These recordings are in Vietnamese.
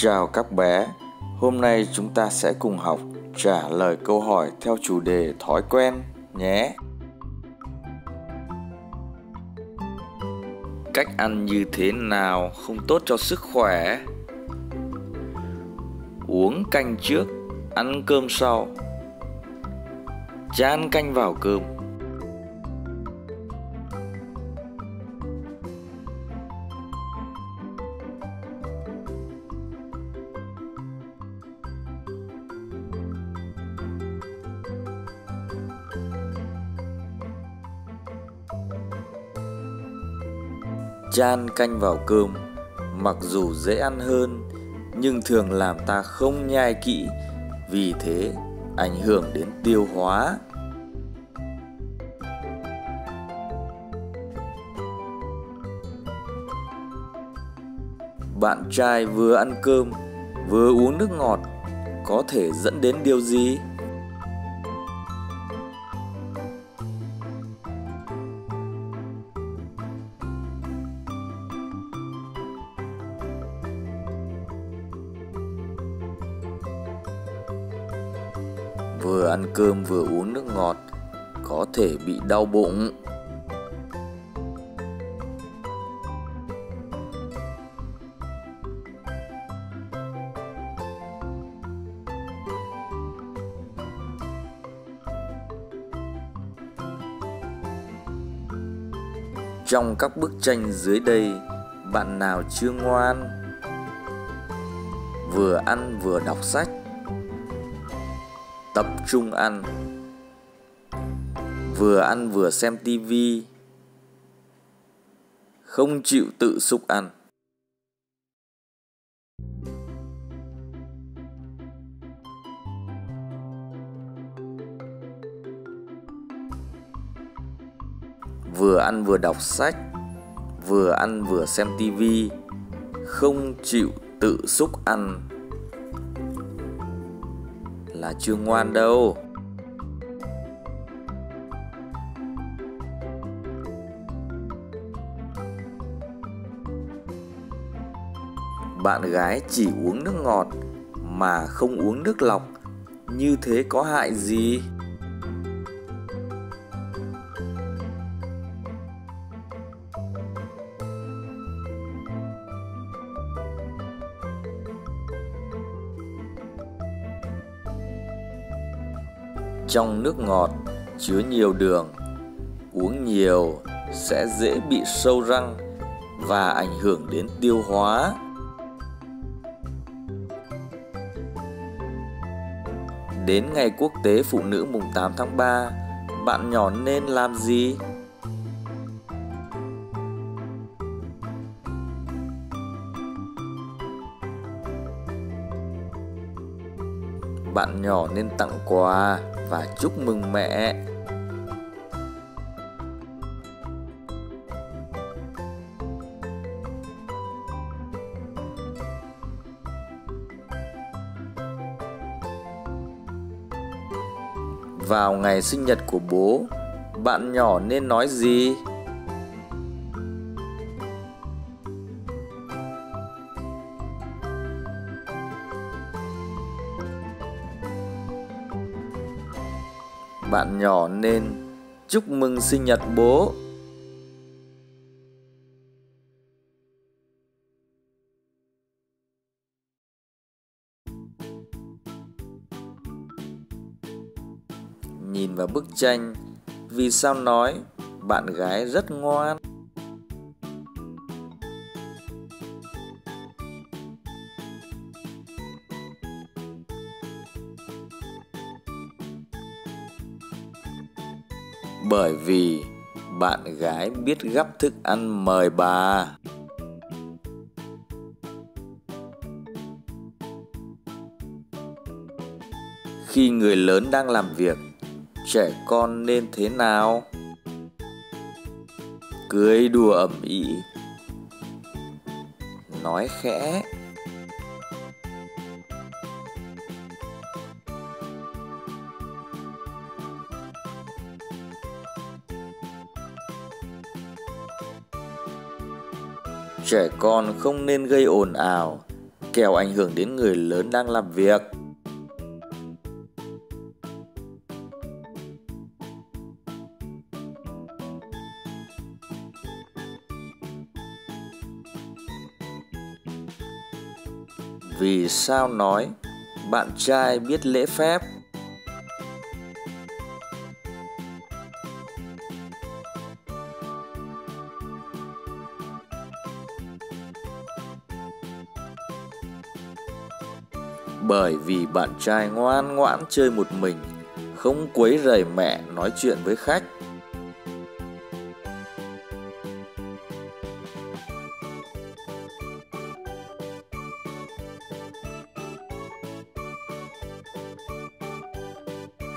Chào các bé, hôm nay chúng ta sẽ cùng học trả lời câu hỏi theo chủ đề thói quen nhé. Cách ăn như thế nào không tốt cho sức khỏe? Uống canh trước, ăn cơm sau. Chan canh vào cơm. Chan canh vào cơm. Mặc dù dễ ăn hơn, nhưng thường làm ta không nhai kỹ vì thế, ảnh hưởng đến tiêu hóa. Bạn trai vừa ăn cơm, vừa uống nước ngọt, có thể dẫn đến điều gì? Vừa ăn cơm vừa uống nước ngọt, có thể bị đau bụng. Trong các bức tranh dưới đây, bạn nào chưa ngoan? Vừa ăn vừa đọc sách tập trung ăn. Vừa ăn vừa xem tivi không chịu tự xúc ăn. Vừa ăn vừa đọc sách, vừa ăn vừa xem tivi không chịu tự xúc ăn là chưa ngoan đâu. Bạn gái chỉ uống nước ngọt mà không uống nước lọc, như thế có hại gì? Trong nước ngọt, chứa nhiều đường. Uống nhiều sẽ dễ bị sâu răng và ảnh hưởng đến tiêu hóa. Đến ngày quốc tế phụ nữ mùng 8 tháng 3 bạn nhỏ nên làm gì? Bạn nhỏ nên tặng quà và chúc mừng mẹ. Vào ngày sinh nhật của bố, bạn nhỏ nên nói gì? Bạn nhỏ nên chúc mừng sinh nhật bố. Nhìn vào bức tranh, vì sao nói bạn gái rất ngoan? Bởi vì bạn gái biết gắp thức ăn mời bà. Khi người lớn đang làm việc, trẻ con nên thế nào? Cười đùa ẩm ý nói khẽ. Trẻ con không nên gây ồn ào kẻo ảnh hưởng đến người lớn đang làm việc. Vì sao nói bạn trai biết lễ phép? Bởi vì bạn trai ngoan ngoãn chơi một mình, không quấy rầy mẹ nói chuyện với khách.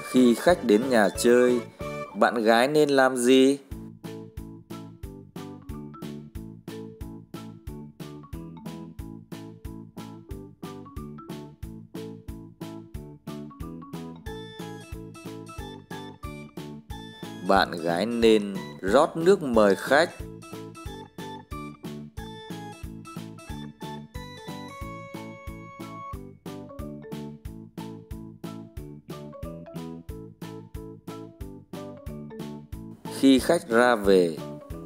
Khi khách đến nhà chơi, bạn gái nên làm gì? Bạn gái nên rót nước mời khách. Khi khách ra về,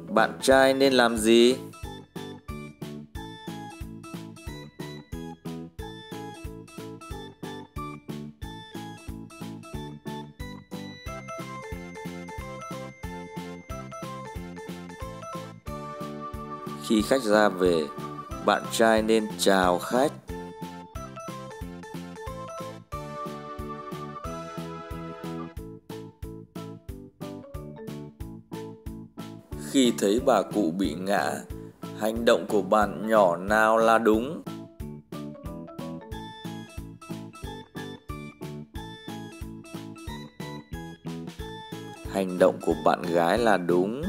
bạn trai nên làm gì? Khi khách ra về, bạn trai nên chào khách. Khi thấy bà cụ bị ngã, hành động của bạn nhỏ nào là đúng? Hành động của bạn gái là đúng.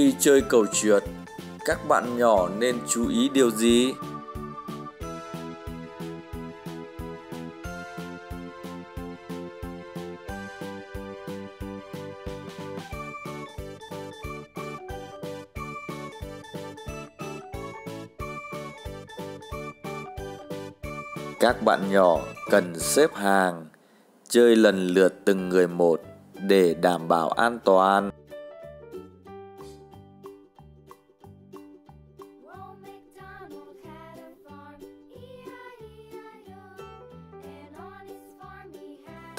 Khi chơi cầu trượt, các bạn nhỏ nên chú ý điều gì? Các bạn nhỏ cần xếp hàng, chơi lần lượt từng người một để đảm bảo an toàn.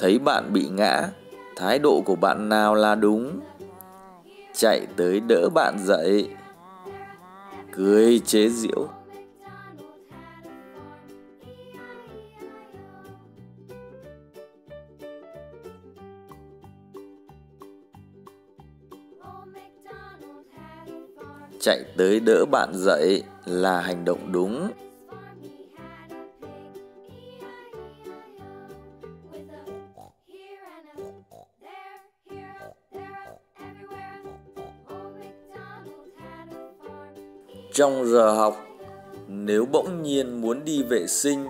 Thấy bạn bị ngã, thái độ của bạn nào là đúng? Chạy tới đỡ bạn dậy. Cười chế giễu. Chạy tới đỡ bạn dậy là hành động đúng. Trong giờ học, nếu bỗng nhiên muốn đi vệ sinh,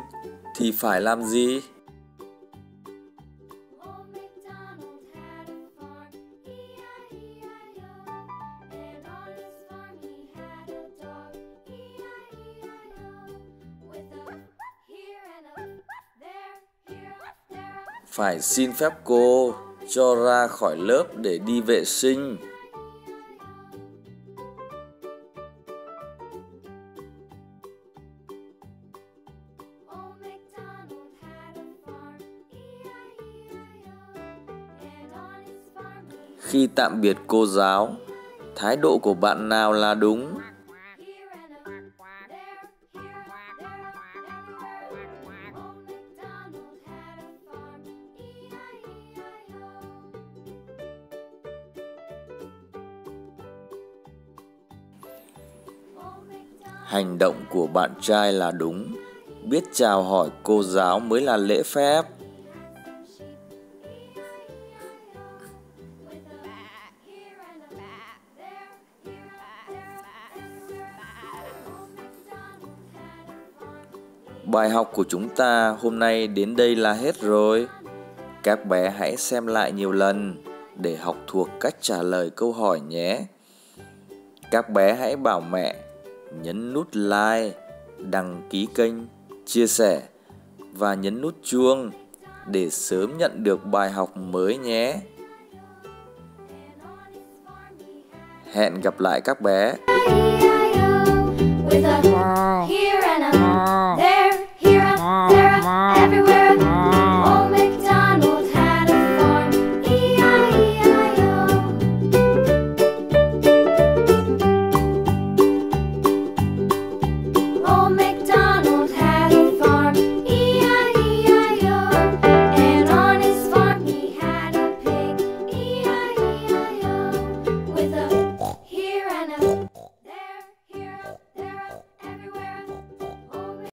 thì phải làm gì? Phải xin phép cô cho ra khỏi lớp để đi vệ sinh. Khi tạm biệt cô giáo, thái độ của bạn nào là đúng? Hành động của bạn trai là đúng. Biết chào hỏi cô giáo mới là lễ phép. Bài học của chúng ta hôm nay đến đây là hết rồi. Các bé hãy xem lại nhiều lần để học thuộc cách trả lời câu hỏi nhé. Các bé hãy bảo mẹ nhấn nút like, đăng ký kênh, chia sẻ và nhấn nút chuông để sớm nhận được bài học mới nhé. Hẹn gặp lại các bé. With a everywhere.